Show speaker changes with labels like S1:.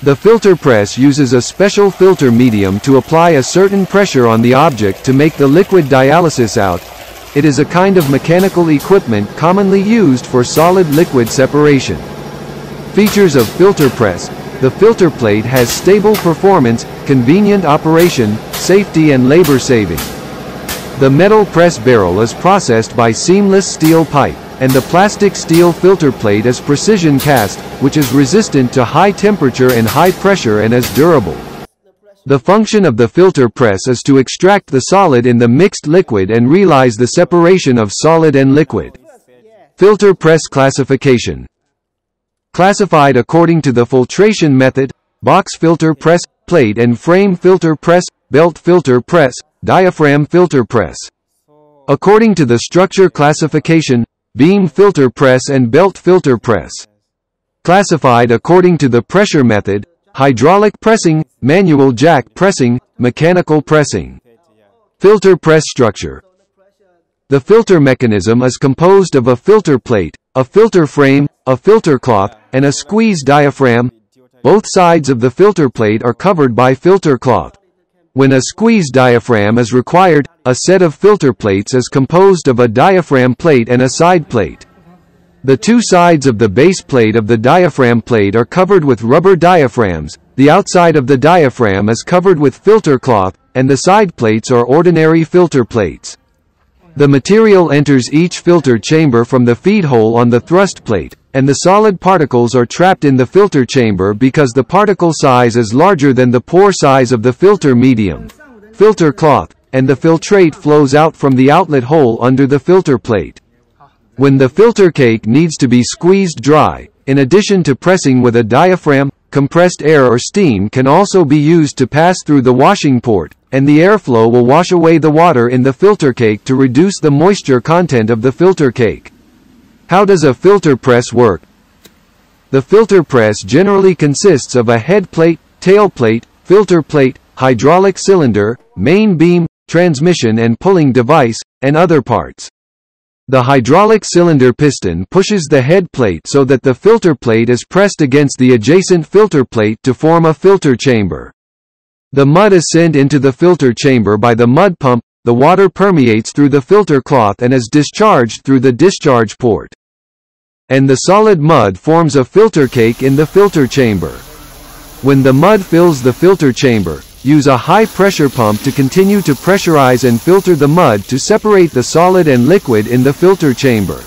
S1: The filter press uses a special filter medium to apply a certain pressure on the object to make the liquid dialysis out. It is a kind of mechanical equipment commonly used for solid-liquid separation. Features of filter press. The filter plate has stable performance, convenient operation, safety and labor saving. The metal press barrel is processed by seamless steel pipe and the plastic steel filter plate is precision cast, which is resistant to high temperature and high pressure and is durable. The function of the filter press is to extract the solid in the mixed liquid and realize the separation of solid and liquid. Filter press classification. Classified according to the filtration method, box filter press, plate and frame filter press, belt filter press, diaphragm filter press. According to the structure classification, beam filter press and belt filter press. Classified according to the pressure method, hydraulic pressing, manual jack pressing, mechanical pressing. Filter press structure. The filter mechanism is composed of a filter plate, a filter frame, a filter cloth, and a squeeze diaphragm. Both sides of the filter plate are covered by filter cloth. When a squeeze diaphragm is required, a set of filter plates is composed of a diaphragm plate and a side plate. The two sides of the base plate of the diaphragm plate are covered with rubber diaphragms, the outside of the diaphragm is covered with filter cloth, and the side plates are ordinary filter plates. The material enters each filter chamber from the feed hole on the thrust plate, and the solid particles are trapped in the filter chamber because the particle size is larger than the pore size of the filter medium, filter cloth, and the filtrate flows out from the outlet hole under the filter plate. When the filter cake needs to be squeezed dry, in addition to pressing with a diaphragm, compressed air or steam can also be used to pass through the washing port, and the airflow will wash away the water in the filter cake to reduce the moisture content of the filter cake. How does a filter press work? The filter press generally consists of a head plate, tail plate, filter plate, hydraulic cylinder, main beam, transmission and pulling device, and other parts. The hydraulic cylinder piston pushes the head plate so that the filter plate is pressed against the adjacent filter plate to form a filter chamber. The mud is sent into the filter chamber by the mud pump, the water permeates through the filter cloth and is discharged through the discharge port and the solid mud forms a filter cake in the filter chamber. When the mud fills the filter chamber, use a high pressure pump to continue to pressurize and filter the mud to separate the solid and liquid in the filter chamber.